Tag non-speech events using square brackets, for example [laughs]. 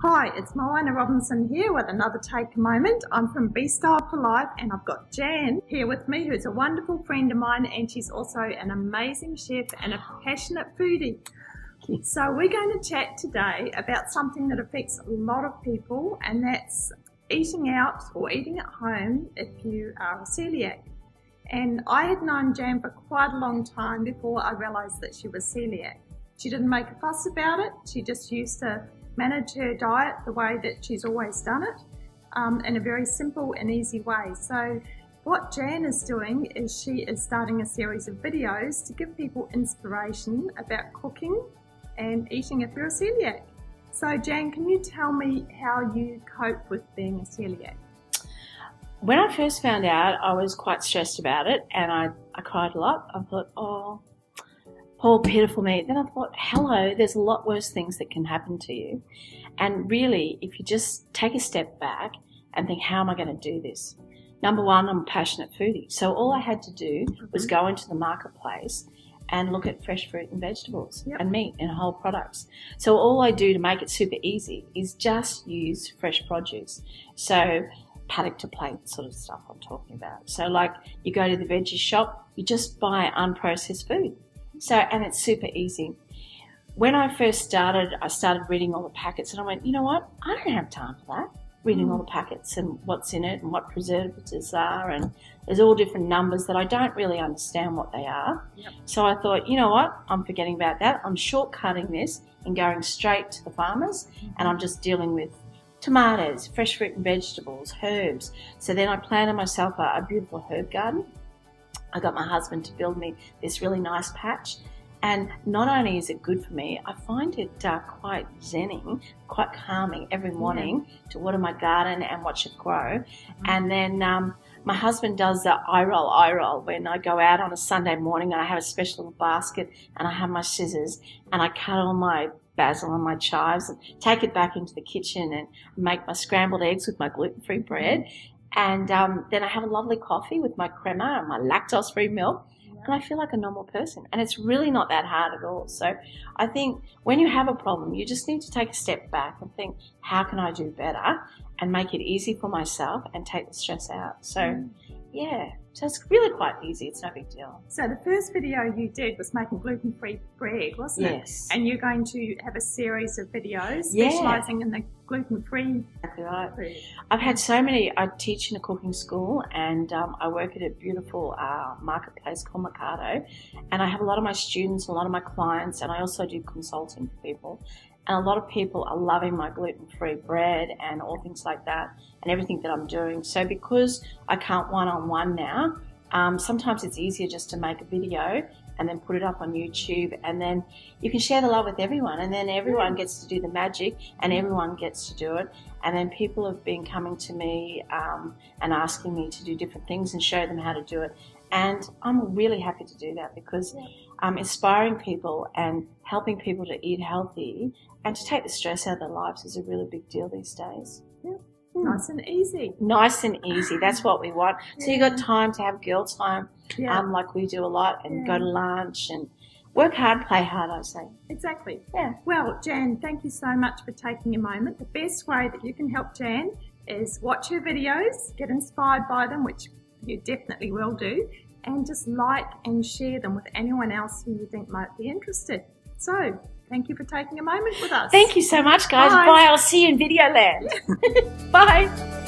Hi, it's Moana Robinson here with another Take a Moment. I'm from B Styled for Life and I've got Jan here with me who's a wonderful friend of mine and she's also an amazing chef and a passionate foodie. So we're going to chat today about something that affects a lot of people and that's eating out or eating at home if you are a celiac. And I had known Jan for quite a long time before I realised that she was celiac. She didn't make a fuss about it. She just used to manage her diet the way that she's always done it um, in a very simple and easy way. So what Jan is doing is she is starting a series of videos to give people inspiration about cooking and eating if you're a celiac. So Jan, can you tell me how you cope with being a celiac? When I first found out, I was quite stressed about it and I, I cried a lot. I thought, oh, Oh, poor pitiful me. Then I thought, hello, there's a lot worse things that can happen to you. And really, if you just take a step back and think, how am I going to do this? Number one, I'm a passionate foodie. So all I had to do mm-hmm. was go into the marketplace and look at fresh fruit and vegetables yep. and meat and whole products. So all I do to make it super easy is just use fresh produce. So paddock to plate sort of stuff I'm talking about. So like you go to the veggie shop, you just buy unprocessed food. So, and it's super easy. When I first started, I started reading all the packets and I went, you know what? I don't have time for that. Reading mm. all the packets and what's in it and what preservatives are, and there's all different numbers that I don't really understand what they are. Yep. So I thought, you know what? I'm forgetting about that. I'm shortcutting this and going straight to the farmers, mm-hmm. and I'm just dealing with tomatoes, fresh fruit and vegetables, herbs. So then I planted myself a, a beautiful herb garden I got my husband to build me this really nice patch. And not only is it good for me, I find it uh, quite zenning, quite calming every morning yeah. to water my garden and watch it grow. Mm-hmm. And then um, my husband does the eye roll, eye roll when I go out on a Sunday morning and I have a special little basket and I have my scissors and I cut all my basil and my chives and take it back into the kitchen and make my scrambled eggs with my gluten free bread. Mm-hmm. And um, then I have a lovely coffee with my crema and my lactose free milk. And I feel like a normal person. And it's really not that hard at all. So I think when you have a problem, you just need to take a step back and think, how can I do better and make it easy for myself and take the stress out? So, mm. yeah. So it's really quite easy. It's no big deal. So the first video you did was making gluten-free bread, wasn't it? Yes. And you're going to have a series of videos specialising in the gluten-free. Exactly right. Food. I've had so many. I teach in a cooking school, and um, I work at a beautiful uh, marketplace called Mercado, and I have a lot of my students, a lot of my clients, and I also do consulting for people. And a lot of people are loving my gluten free bread and all things like that and everything that I'm doing. So, because I can't one on one now, um, sometimes it's easier just to make a video and then put it up on YouTube and then you can share the love with everyone and then everyone gets to do the magic and everyone gets to do it and then people have been coming to me um, and asking me to do different things and show them how to do it and I'm really happy to do that because um, inspiring people and helping people to eat healthy and to take the stress out of their lives is a really big deal these days. Nice and easy. Nice and easy. That's what we want. Yeah. So you got time to have girl time, yeah. um, like we do a lot, and yeah. go to lunch and work hard, play hard. I say. Exactly. Yeah. Well, Jan, thank you so much for taking a moment. The best way that you can help Jan is watch her videos, get inspired by them, which you definitely will do, and just like and share them with anyone else who you think might be interested. So, thank you for taking a moment with us. Thank you so much, guys. Bye. Bye. I'll see you in Video Land. [laughs] Bye.